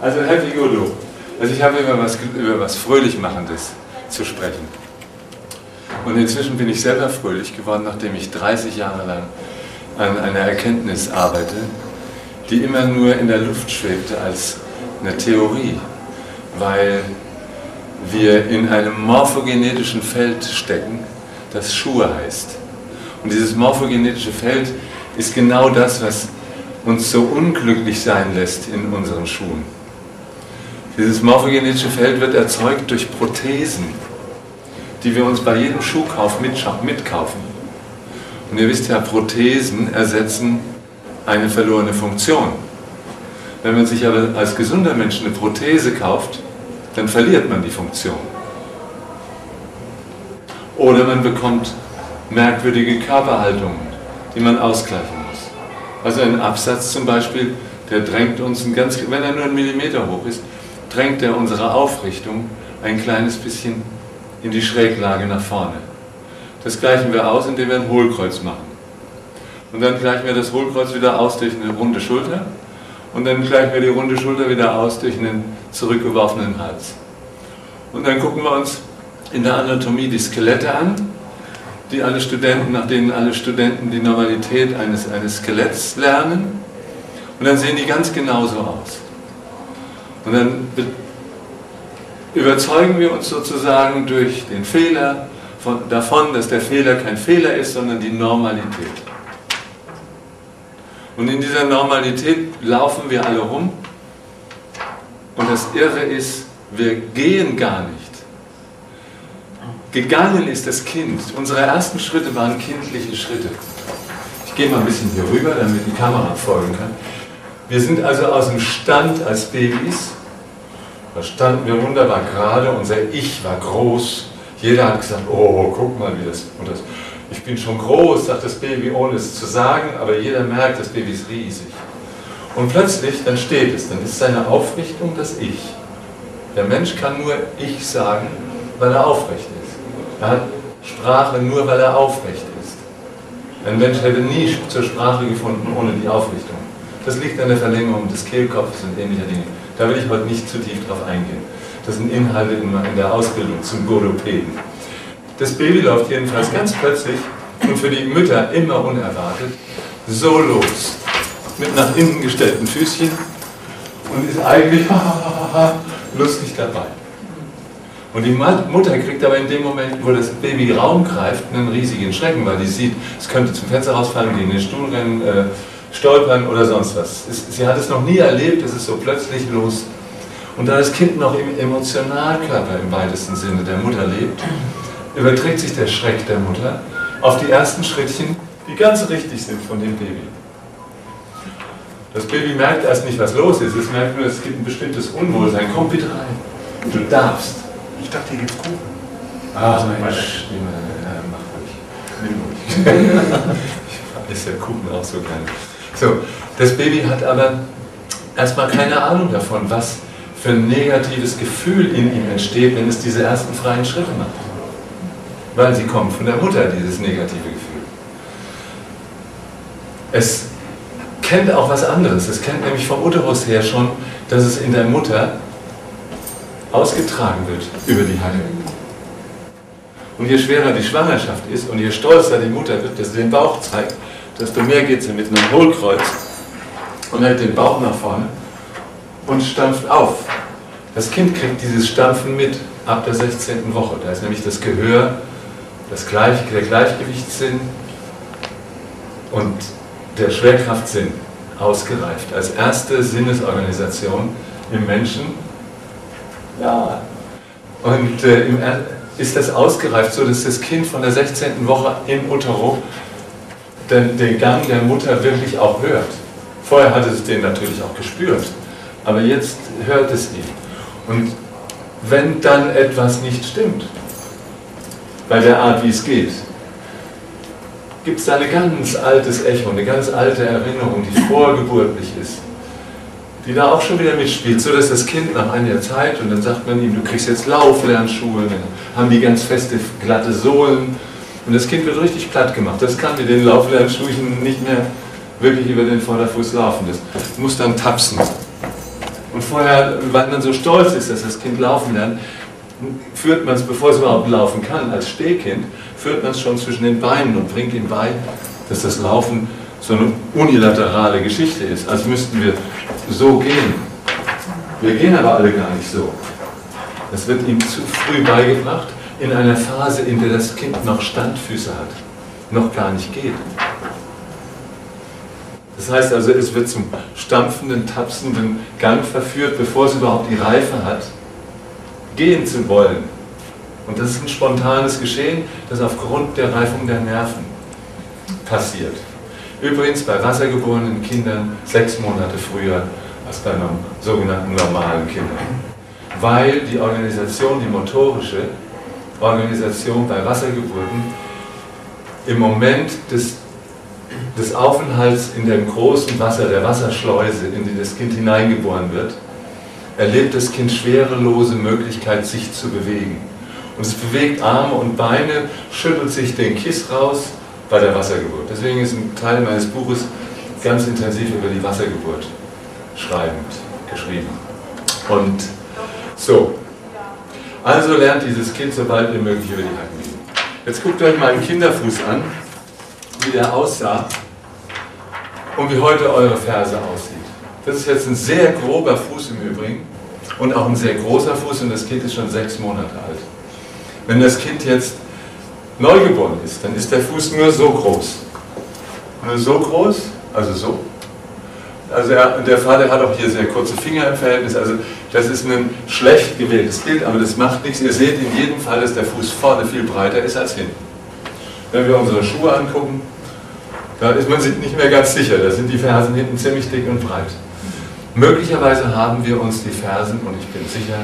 Also Herr Vigolo, also ich habe über was, über was Fröhlichmachendes zu sprechen. Und inzwischen bin ich selber fröhlich geworden, nachdem ich 30 Jahre lang an einer Erkenntnis arbeite, die immer nur in der Luft schwebte als eine Theorie, weil wir in einem morphogenetischen Feld stecken, das Schuhe heißt. Und dieses morphogenetische Feld ist genau das, was uns so unglücklich sein lässt in unseren Schuhen. Dieses morphogenetische Feld wird erzeugt durch Prothesen, die wir uns bei jedem Schuhkauf mitkaufen. Und ihr wisst ja, Prothesen ersetzen eine verlorene Funktion. Wenn man sich aber als gesunder Mensch eine Prothese kauft, dann verliert man die Funktion. Oder man bekommt merkwürdige Körperhaltungen, die man ausgleichen muss. Also ein Absatz zum Beispiel, der drängt uns ein ganz, wenn er nur einen Millimeter hoch ist, drängt er unsere Aufrichtung ein kleines bisschen in die Schräglage nach vorne. Das gleichen wir aus, indem wir ein Hohlkreuz machen. Und dann gleichen wir das Hohlkreuz wieder aus durch eine runde Schulter und dann gleichen wir die runde Schulter wieder aus durch einen zurückgeworfenen Hals. Und dann gucken wir uns in der Anatomie die Skelette an, die alle Studenten, nach denen alle Studenten die Normalität eines, eines Skeletts lernen. Und dann sehen die ganz genauso aus. Und dann überzeugen wir uns sozusagen durch den Fehler von, davon, dass der Fehler kein Fehler ist, sondern die Normalität. Und in dieser Normalität laufen wir alle rum. Und das Irre ist, wir gehen gar nicht. Gegangen ist das Kind. Unsere ersten Schritte waren kindliche Schritte. Ich gehe mal ein bisschen hier rüber, damit die Kamera folgen kann. Wir sind also aus dem Stand als Babys. Da standen wir wunderbar gerade, unser Ich war groß. Jeder hat gesagt, oh, guck mal, wie das, und das. Ich bin schon groß, sagt das Baby, ohne es zu sagen, aber jeder merkt, das Baby ist riesig. Und plötzlich, dann steht es, dann ist seine Aufrichtung das Ich. Der Mensch kann nur Ich sagen, weil er aufrecht ist. Er hat Sprache nur, weil er aufrecht ist. Ein Mensch hätte nie zur Sprache gefunden ohne die Aufrichtung. Das liegt an der Verlängerung des Kehlkopfes und ähnlicher Dinge. Da will ich heute nicht zu tief drauf eingehen. Das sind Inhalte in der Ausbildung zum Godopäden. Das Baby läuft jedenfalls ganz plötzlich und für die Mütter immer unerwartet so los. Mit nach innen gestellten Füßchen und ist eigentlich lustig dabei. Und die Mutter kriegt aber in dem Moment, wo das Baby Raum greift, einen riesigen Schrecken, weil die sieht, es könnte zum Fenster rausfallen, gegen den Stuhl rennen, äh, stolpern oder sonst was. Sie hat es noch nie erlebt, es ist so plötzlich los. Und da das Kind noch im Emotionalkörper im weitesten Sinne der Mutter lebt, überträgt sich der Schreck der Mutter auf die ersten Schrittchen, die ganz richtig sind von dem Baby. Das Baby merkt erst nicht, was los ist, es merkt nur, es gibt ein bestimmtes Unwohlsein. Komm bitte rein. Du darfst. Ich dachte, hier gibt's Kuchen. Ah, also Mensch, ja, mach ruhig. Nimm ruhig. ich ist der Kuchen auch so klein. So, das Baby hat aber erstmal keine Ahnung davon, was für ein negatives Gefühl in ihm entsteht, wenn es diese ersten freien Schritte macht. Weil sie kommen von der Mutter, dieses negative Gefühl. Es kennt auch was anderes. Es kennt nämlich vom Uterus her schon, dass es in der Mutter ausgetragen wird über die Hacke. Und je schwerer die Schwangerschaft ist und je stolzer die Mutter wird, dass sie den Bauch zeigt, desto mehr geht sie mit einem Hohlkreuz und hält den Bauch nach vorne und stampft auf. Das Kind kriegt dieses Stampfen mit ab der 16. Woche. Da ist nämlich das Gehör, das Gleich, der Gleichgewichtssinn und der Schwerkraftsinn ausgereift. Als erste Sinnesorganisation im Menschen. Ja. Und äh, ist das ausgereift, so dass das Kind von der 16. Woche im Utero den, den Gang der Mutter wirklich auch hört. Vorher hat es den natürlich auch gespürt, aber jetzt hört es ihn. Und wenn dann etwas nicht stimmt, bei der Art, wie es geht, gibt es da ein ganz altes Echo, eine ganz alte Erinnerung, die vorgeburtlich ist, die da auch schon wieder mitspielt, so dass das Kind nach einiger Zeit, und dann sagt man ihm, du kriegst jetzt Lauflernschuhe, dann haben die ganz feste, glatte Sohlen, und das Kind wird richtig platt gemacht. Das kann mit den Lauflernschuhen nicht mehr wirklich über den Vorderfuß laufen. Das muss dann tapsen. Und Und vorher, weil man so stolz ist, dass das Kind laufen lernt, führt man es, bevor es überhaupt laufen kann, als Stehkind, führt man es schon zwischen den Beinen und bringt ihm bei, dass das Laufen so eine unilaterale Geschichte ist, als müssten wir so gehen. Wir gehen aber alle gar nicht so. Das wird ihm zu früh beigebracht, in einer Phase, in der das Kind noch Standfüße hat, noch gar nicht geht. Das heißt also, es wird zum stampfenden, tapsenden Gang verführt, bevor es überhaupt die Reife hat, gehen zu wollen. Und das ist ein spontanes Geschehen, das aufgrund der Reifung der Nerven passiert. Übrigens bei wassergeborenen Kindern sechs Monate früher als bei sogenannten normalen Kindern. Weil die Organisation, die motorische Organisation bei Wassergeburten im Moment des, des Aufenthalts in dem großen Wasser, der Wasserschleuse, in die das Kind hineingeboren wird, erlebt das Kind schwerelose Möglichkeit, sich zu bewegen. Und es bewegt Arme und Beine, schüttelt sich den Kiss raus bei der Wassergeburt. Deswegen ist ein Teil meines Buches ganz intensiv über die Wassergeburt schreibend geschrieben. Und so, also lernt dieses Kind so bald wie möglich über die Hacken gehen. Jetzt guckt euch mal einen Kinderfuß an, wie der aussah und wie heute eure Ferse aussieht. Das ist jetzt ein sehr grober Fuß im Übrigen und auch ein sehr großer Fuß und das Kind ist schon sechs Monate alt. Wenn das Kind jetzt neugeboren ist, dann ist der Fuß nur so groß. Nur so groß, also so. Also er, der Vater hat auch hier sehr kurze Finger im Verhältnis, also das ist ein schlecht gewähltes Bild, aber das macht nichts. Ihr seht in jedem Fall, dass der Fuß vorne viel breiter ist als hinten. Wenn wir unsere Schuhe angucken, da ist man sich nicht mehr ganz sicher, da sind die Fersen hinten ziemlich dick und breit. Möglicherweise haben wir uns die Fersen, und ich bin sicher,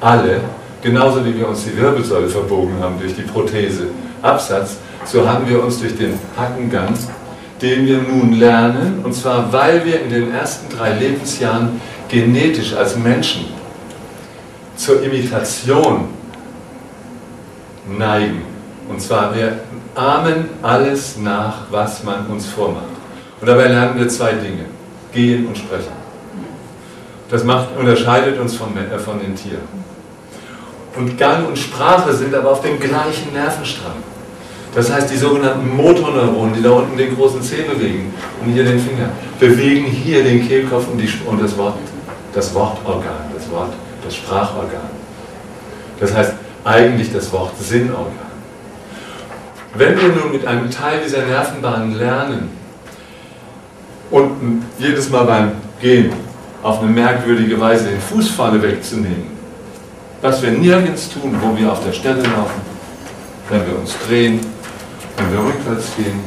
alle, genauso wie wir uns die Wirbelsäule verbogen haben durch die Prothese Absatz, so haben wir uns durch den Hackengang, den wir nun lernen, und zwar weil wir in den ersten drei Lebensjahren genetisch als Menschen zur Imitation neigen. Und zwar wir ahmen alles nach, was man uns vormacht. Und dabei lernen wir zwei Dinge, gehen und sprechen. Das macht, unterscheidet uns von, äh, von den Tieren. Und Gang und Sprache sind aber auf dem gleichen Nervenstrang. Das heißt, die sogenannten Motorneuronen, die da unten den großen Zeh bewegen und hier den Finger, bewegen hier den Kehlkopf und, die, und das, Wort, das Wortorgan, das Wort, das Sprachorgan. Das heißt eigentlich das Wort Sinnorgan. Wenn wir nun mit einem Teil dieser Nervenbahnen lernen und jedes Mal beim Gehen auf eine merkwürdige Weise den Fuß vorne wegzunehmen. Was wir nirgends tun, wo wir auf der Stelle laufen, wenn wir uns drehen, wenn wir rückwärts gehen,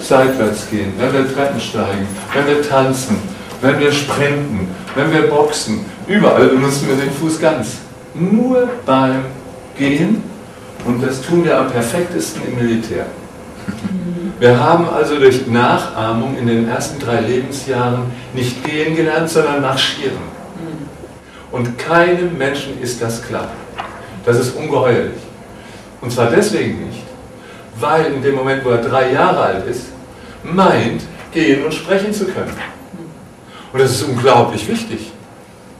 seitwärts gehen, wenn wir Treppen steigen, wenn wir tanzen, wenn wir sprinten, wenn wir boxen, überall benutzen wir den Fuß ganz. Nur beim Gehen und das tun wir am perfektesten im Militär. Wir haben also durch Nachahmung in den ersten drei Lebensjahren nicht gehen gelernt, sondern marschieren. Und keinem Menschen ist das klar. Das ist ungeheuerlich. Und zwar deswegen nicht, weil in dem Moment, wo er drei Jahre alt ist, meint, gehen und sprechen zu können. Und das ist unglaublich wichtig.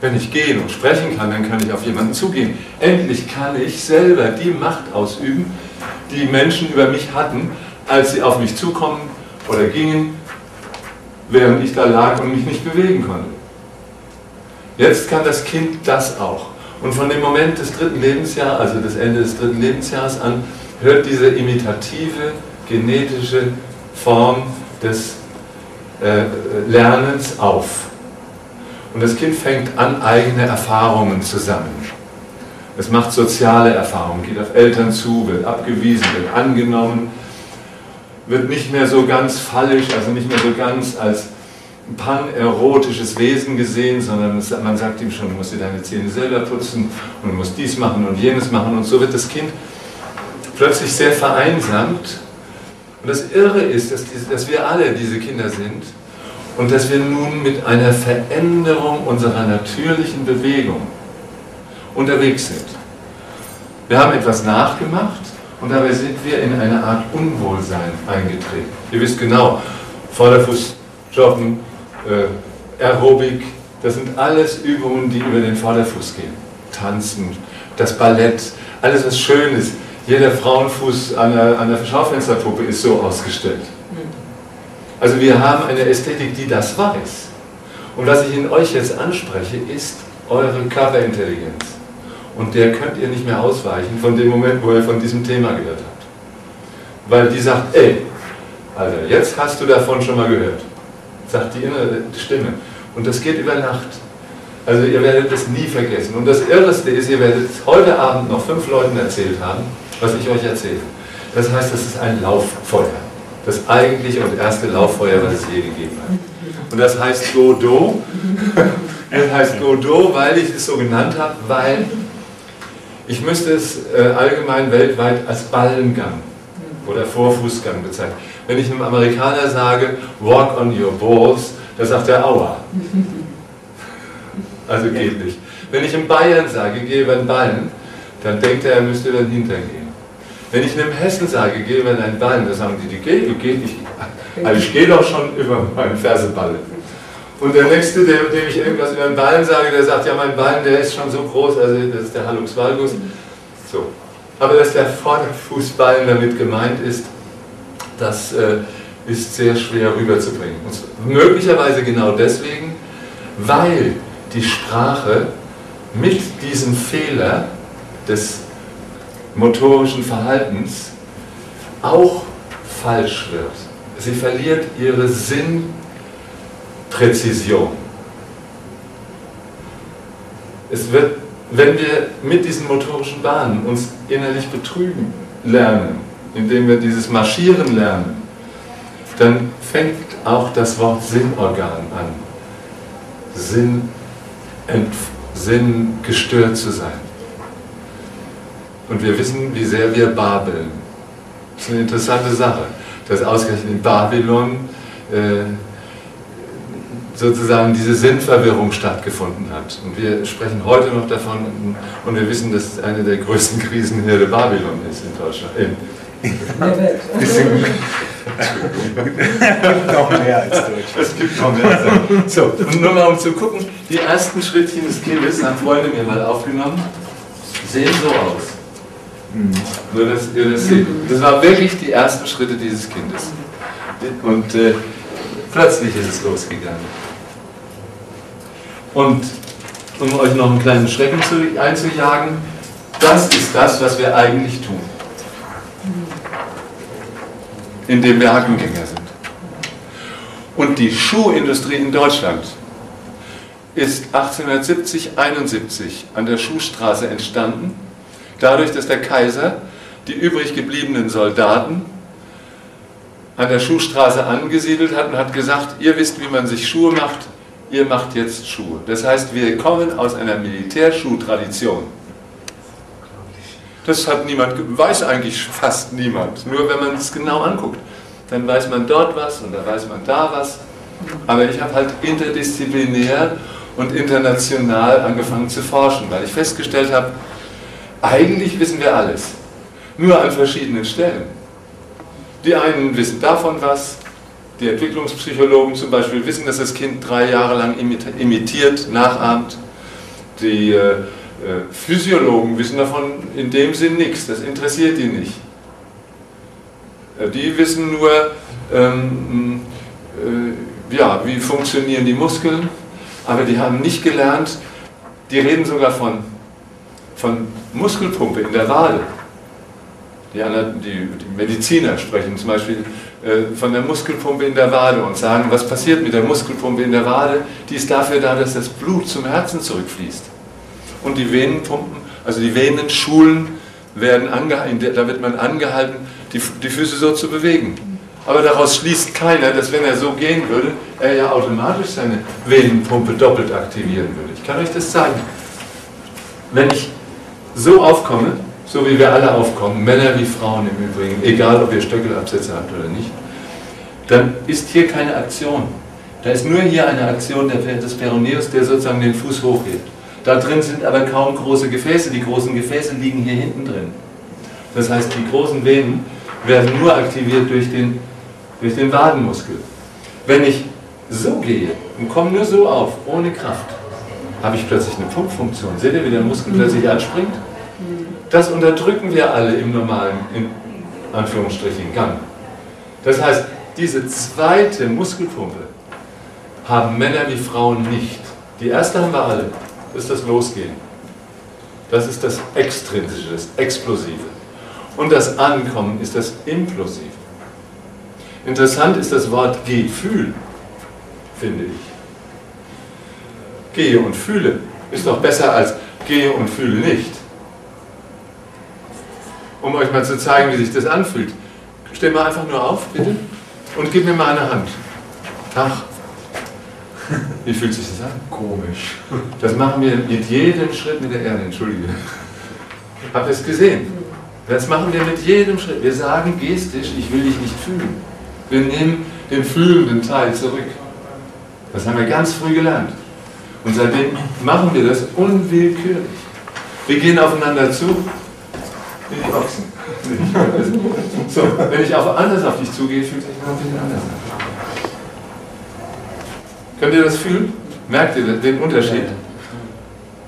Wenn ich gehen und sprechen kann, dann kann ich auf jemanden zugehen. Endlich kann ich selber die Macht ausüben, die Menschen über mich hatten, als sie auf mich zukommen oder gingen, während ich da lag und mich nicht bewegen konnte. Jetzt kann das Kind das auch. Und von dem Moment des dritten Lebensjahres, also des Ende des dritten Lebensjahres an, hört diese imitative, genetische Form des äh, Lernens auf. Und das Kind fängt an, eigene Erfahrungen zu sammeln. Es macht soziale Erfahrungen, geht auf Eltern zu, wird abgewiesen, wird angenommen, wird nicht mehr so ganz fallisch, also nicht mehr so ganz als panerotisches Wesen gesehen, sondern man sagt ihm schon, du musst dir deine Zähne selber putzen und du musst dies machen und jenes machen und so wird das Kind plötzlich sehr vereinsamt. Und das Irre ist, dass, dass wir alle diese Kinder sind und dass wir nun mit einer Veränderung unserer natürlichen Bewegung unterwegs sind. Wir haben etwas nachgemacht und dabei sind wir in eine Art Unwohlsein eingetreten. Ihr wisst genau, Vorderfuß, Joggen, äh, Aerobik, Das sind alles Übungen, die über den Vorderfuß gehen. Tanzen, das Ballett, alles was schön ist. Jeder Frauenfuß an der, an der Schaufensterpuppe ist so ausgestellt. Also wir haben eine Ästhetik, die das weiß. Und was ich in euch jetzt anspreche, ist eure Körperintelligenz. Und der könnt ihr nicht mehr ausweichen von dem Moment, wo ihr von diesem Thema gehört habt. Weil die sagt, ey, Alter, jetzt hast du davon schon mal gehört. Sagt die innere Stimme. Und das geht über Nacht. Also ihr werdet es nie vergessen. Und das Irreste ist, ihr werdet heute Abend noch fünf Leuten erzählt haben, was ich euch erzähle. Das heißt, das ist ein Lauffeuer. Das eigentliche und erste Lauffeuer, was es je gegeben hat. Und das heißt Godot. Das heißt Godot, weil ich es so genannt habe, weil ich müsste es äh, allgemein weltweit als Ballengang oder Vorfußgang bezeichnen. Wenn ich einem Amerikaner sage, walk on your balls, da sagt er Aua. Also geht nicht. Wenn ich in Bayern sage, gehe über den Ballen, dann denkt er, er müsste über den Hintern gehen. Wenn ich einem Hessen sage, gehe über den Ballen, dann sagen die, die geht, geht nicht. Also ich gehe doch schon über meinen Ferseballen. Und der Nächste, dem, dem ich irgendwas über den Ballen sage, der sagt, ja, mein Ballen, der ist schon so groß, also das ist der Hallux valgus. So. Aber dass der Vorderfußballen damit gemeint ist, das äh, ist sehr schwer rüberzubringen. Und möglicherweise genau deswegen, weil die Sprache mit diesem Fehler des motorischen Verhaltens auch falsch wird. Sie verliert ihre Sinnpräzision. Es wird, wenn wir mit diesen motorischen Bahnen uns innerlich betrügen lernen, indem wir dieses Marschieren lernen, dann fängt auch das Wort Sinnorgan an, Sinn, Sinn gestört zu sein. Und wir wissen, wie sehr wir babeln. Das ist eine interessante Sache, dass ausgerechnet in Babylon äh, sozusagen diese Sinnverwirrung stattgefunden hat. Und wir sprechen heute noch davon und wir wissen, dass es eine der größten Krisenherde Babylon ist in Deutschland. In der Welt. noch mehr als Deutschland. Es gibt noch mehr. So, und nur mal um zu gucken, die ersten Schrittchen des Kindes haben Freunde mir mal aufgenommen, sehen so aus. Mhm. Nur, dass ihr das seht. Das waren wirklich die ersten Schritte dieses Kindes. Und äh, plötzlich ist es losgegangen. Und um euch noch einen kleinen Schrecken zu, einzujagen, das ist das, was wir eigentlich tun. Indem wir Hackengänger sind. Und die Schuhindustrie in Deutschland ist 1870, 71 an der Schuhstraße entstanden, dadurch, dass der Kaiser die übrig gebliebenen Soldaten an der Schuhstraße angesiedelt hat und hat gesagt, ihr wisst, wie man sich Schuhe macht, ihr macht jetzt Schuhe. Das heißt, wir kommen aus einer Militärschuhtradition. Das hat niemand, weiß eigentlich fast niemand. Nur wenn man es genau anguckt, dann weiß man dort was und dann weiß man da was. Aber ich habe halt interdisziplinär und international angefangen zu forschen, weil ich festgestellt habe, eigentlich wissen wir alles, nur an verschiedenen Stellen. Die einen wissen davon was, die Entwicklungspsychologen zum Beispiel wissen, dass das Kind drei Jahre lang imitiert, nachahmt. Die äh, äh, Physiologen wissen davon in dem Sinn nichts, das interessiert die nicht. Äh, die wissen nur, ähm, äh, ja, wie funktionieren die Muskeln, aber die haben nicht gelernt, die reden sogar von, von Muskelpumpe in der Wade. Die, die, die Mediziner sprechen zum Beispiel äh, von der Muskelpumpe in der Wade und sagen, was passiert mit der Muskelpumpe in der Wade? Die ist dafür da, dass das Blut zum Herzen zurückfließt. Und die Venenpumpen, also die Venenschulen, werden da wird man angehalten, die, die Füße so zu bewegen. Aber daraus schließt keiner, dass wenn er so gehen würde, er ja automatisch seine Venenpumpe doppelt aktivieren würde. Ich kann euch das zeigen. Wenn ich so aufkomme, so wie wir alle aufkommen, Männer wie Frauen im Übrigen, egal ob ihr Stöckelabsätze habt oder nicht, dann ist hier keine Aktion. Da ist nur hier eine Aktion des Peroneus, der sozusagen den Fuß hochhebt. Da drin sind aber kaum große Gefäße. Die großen Gefäße liegen hier hinten drin. Das heißt, die großen Venen werden nur aktiviert durch den, durch den Wadenmuskel. Wenn ich so gehe und komme nur so auf, ohne Kraft, habe ich plötzlich eine Pumpfunktion. Seht ihr, wie der Muskel plötzlich anspringt? Das unterdrücken wir alle im normalen, in Anführungsstrichen, Gang. Das heißt, diese zweite Muskelpumpe haben Männer wie Frauen nicht. Die erste haben wir alle. Das ist das Losgehen. Das ist das Extrinsische, das Explosive. Und das Ankommen ist das Implosive. Interessant ist das Wort Gefühl, finde ich. Gehe und fühle ist doch besser als gehe und fühle nicht. Um euch mal zu zeigen, wie sich das anfühlt. Steh mal einfach nur auf, bitte, und gib mir mal eine Hand. Ach, wie fühlt sich das an? Komisch. Das machen wir mit jedem Schritt mit der Erde, entschuldige. Habt ihr es gesehen? Das machen wir mit jedem Schritt. Wir sagen gestisch, ich will dich nicht fühlen. Wir nehmen den fühlenden Teil zurück. Das haben wir ganz früh gelernt. Und seitdem machen wir das unwillkürlich. Wir gehen aufeinander zu, wie die Ochsen. So, wenn ich auch anders auf dich zugehe, fühlt sich das ein anders an. Könnt ihr das fühlen? Merkt ihr den Unterschied?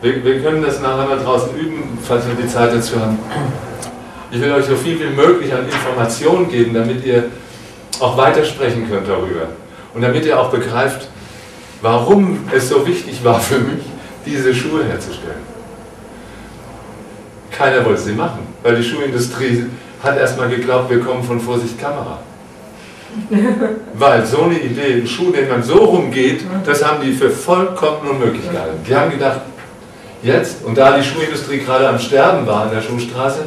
Wir, wir können das nachher mal draußen üben, falls wir die Zeit dazu haben. Ich will euch so viel wie möglich an Informationen geben, damit ihr auch weitersprechen könnt darüber. Und damit ihr auch begreift, warum es so wichtig war für mich, diese Schuhe herzustellen. Keiner wollte sie machen, weil die Schuhindustrie hat erstmal geglaubt, wir kommen von Vorsicht Kamera. Weil so eine Idee, ein Schuh, den man so rumgeht, das haben die für vollkommen unmöglich gehalten. Die haben gedacht, jetzt, und da die Schuhindustrie gerade am Sterben war in der Schuhstraße,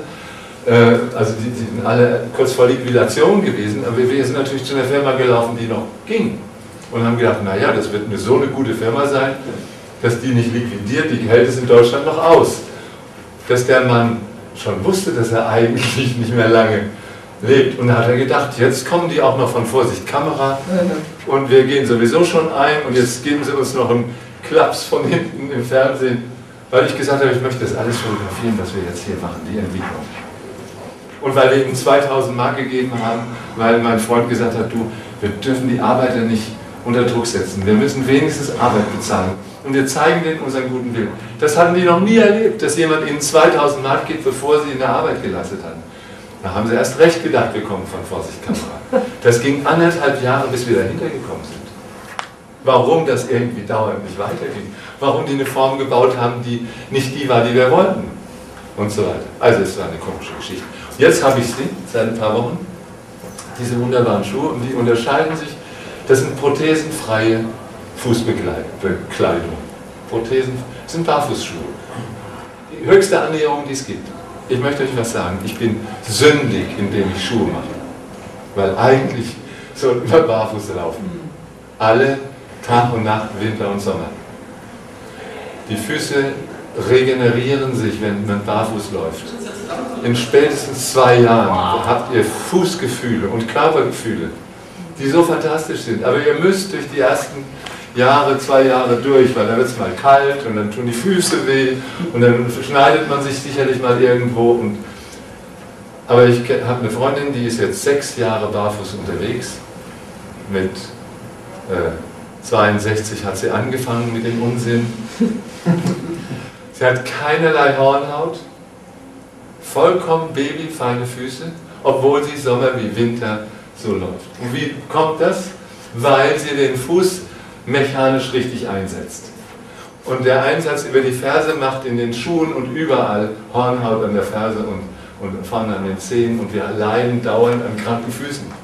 äh, also die, die, sind alle kurz vor Liquidation gewesen, aber wir sind natürlich zu einer Firma gelaufen, die noch ging. Und haben gedacht, naja, das wird eine so eine gute Firma sein, dass die nicht liquidiert, die hält es in Deutschland noch aus. Dass der Mann schon wusste, dass er eigentlich nicht mehr lange lebt. Und da hat er gedacht, jetzt kommen die auch noch von Vorsicht Kamera und wir gehen sowieso schon ein und jetzt geben sie uns noch einen Klaps von hinten im Fernsehen, weil ich gesagt habe, ich möchte das alles fotografieren, was wir jetzt hier machen, die Entwicklung. Und weil wir ihm 2000 Mark gegeben haben, weil mein Freund gesagt hat, du, wir dürfen die Arbeiter nicht unter Druck setzen. Wir müssen wenigstens Arbeit bezahlen. Und wir zeigen denen unseren guten Willen. Das hatten die noch nie erlebt, dass jemand ihnen 2000 Mark gibt, bevor sie in der Arbeit geleistet hatten. Da haben sie erst recht gedacht, wir kommen von Vorsicht Kamera. Das ging anderthalb Jahre, bis wir dahinter gekommen sind. Warum das irgendwie dauernd nicht weiterging. Warum die eine Form gebaut haben, die nicht die war, die wir wollten. Und so weiter. Also es war eine komische Geschichte. Jetzt habe ich sie seit ein paar Wochen, diese wunderbaren Schuhe, und die unterscheiden sich. Das sind prothesenfreie Fußbekleidung. Prothesen sind Barfußschuhe. Die höchste Annäherung, die es gibt. Ich möchte euch was sagen. Ich bin sündig, indem ich Schuhe mache. Weil eigentlich sollten wir barfuß laufen. Alle Tag und Nacht, Winter und Sommer. Die Füße regenerieren sich, wenn man barfuß läuft. In spätestens zwei Jahren habt ihr Fußgefühle und Körpergefühle, die so fantastisch sind. Aber ihr müsst durch die ersten Jahre, zwei Jahre durch, weil da wird es mal kalt und dann tun die Füße weh und dann schneidet man sich sicherlich mal irgendwo. Und aber ich habe eine Freundin, die ist jetzt sechs Jahre barfuß unterwegs. Mit äh, 62 hat sie angefangen mit dem Unsinn. sie hat keinerlei Hornhaut, vollkommen babyfeine Füße, obwohl sie Sommer wie Winter so läuft. Und wie kommt das? Weil sie den Fuß mechanisch richtig einsetzt. Und der Einsatz über die Ferse macht in den Schuhen und überall Hornhaut an der Ferse und, und vorne an den Zehen und wir leiden dauernd an kranken Füßen.